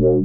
Whoa.